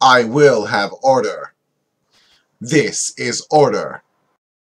I will have order. This is order.